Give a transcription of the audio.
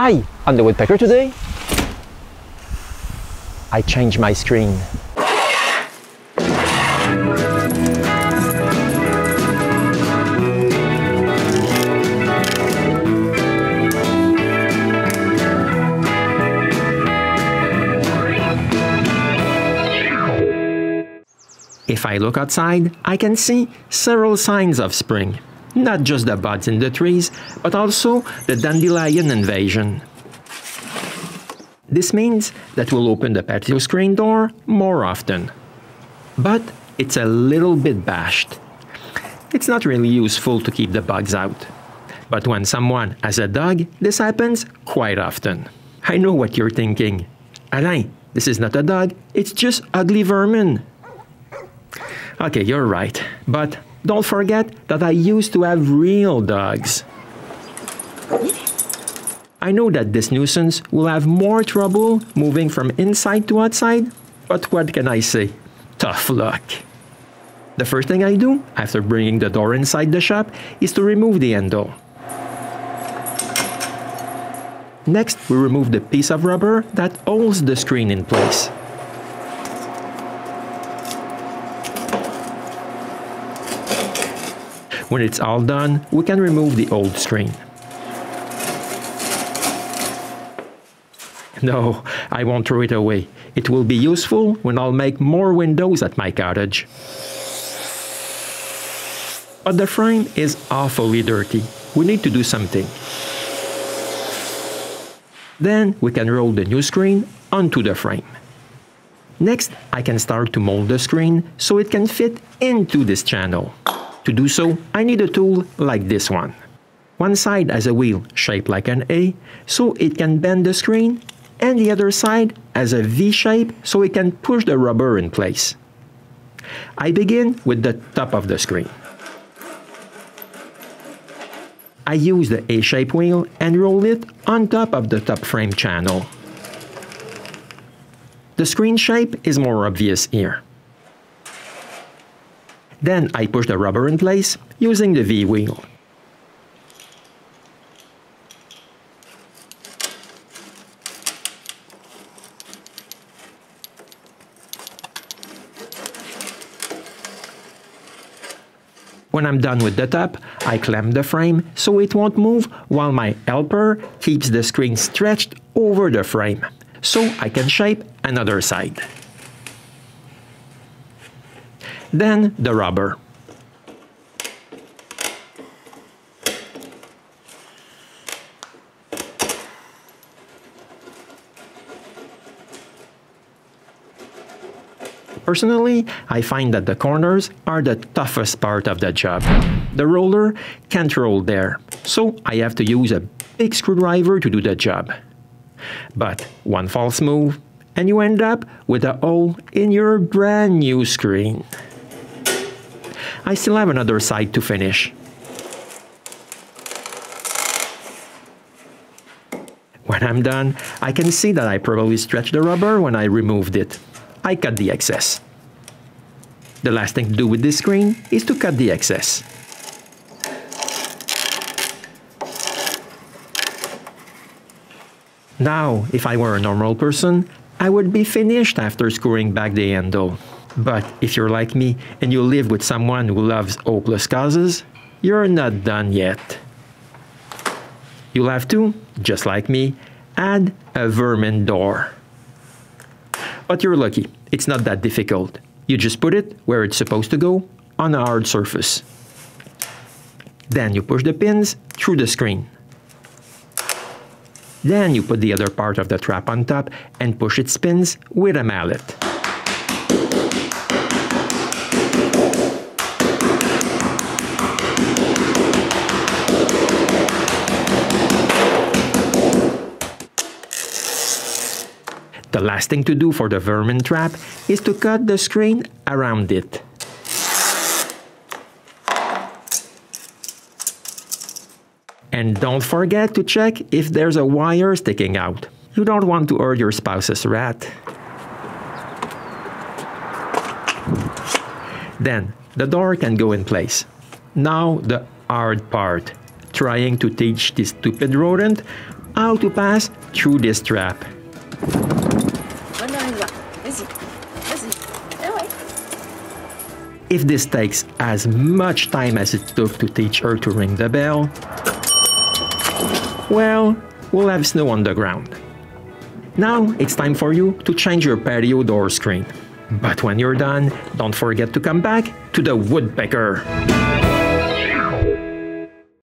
I on the woodpecker today. I changed my screen. If I look outside, I can see several signs of spring. Not just the buds in the trees, but also the dandelion invasion. This means that we'll open the patio screen door more often. But it's a little bit bashed. It's not really useful to keep the bugs out. But when someone has a dog, this happens quite often. I know what you're thinking. Alain, this is not a dog, it's just ugly vermin. Okay, you're right. But don't forget that I used to have real dogs. I know that this nuisance will have more trouble moving from inside to outside, but what can I say? Tough luck. The first thing I do after bringing the door inside the shop is to remove the handle. Next, we remove the piece of rubber that holds the screen in place. When it's all done, we can remove the old screen. No, I won't throw it away. It will be useful when I'll make more windows at my cottage. But the frame is awfully dirty. We need to do something. Then we can roll the new screen onto the frame. Next, I can start to mold the screen so it can fit into this channel. To do so, I need a tool like this one. One side has a wheel shaped like an A, so it can bend the screen and the other side has a V shape so it can push the rubber in place. I begin with the top of the screen. I use the A-shape wheel and roll it on top of the top frame channel. The screen shape is more obvious here. Then I push the rubber in place using the V-wheel. When I'm done with the top, I clamp the frame so it won't move while my helper keeps the screen stretched over the frame so I can shape another side. Then the rubber. Personally, I find that the corners are the toughest part of the job. The roller can't roll there, so I have to use a big screwdriver to do the job. But one false move, and you end up with a hole in your brand new screen. I still have another side to finish. When I'm done, I can see that I probably stretched the rubber when I removed it. I cut the excess. The last thing to do with this screen is to cut the excess. Now, if I were a normal person, I would be finished after screwing back the handle. But if you're like me and you live with someone who loves hopeless causes, you're not done yet. You'll have to, just like me, add a vermin door. But you're lucky, it's not that difficult. You just put it where it's supposed to go, on a hard surface. Then you push the pins through the screen. Then you put the other part of the trap on top and push its pins with a mallet. The last thing to do for the vermin trap is to cut the screen around it. And don't forget to check if there's a wire sticking out. You don't want to hurt your spouse's rat. Then, the door can go in place. Now the hard part, trying to teach this stupid rodent how to pass through this trap. If this takes as much time as it took to teach her to ring the bell, well, we'll have snow on the ground. Now it's time for you to change your patio door screen. But when you're done, don't forget to come back to the woodpecker.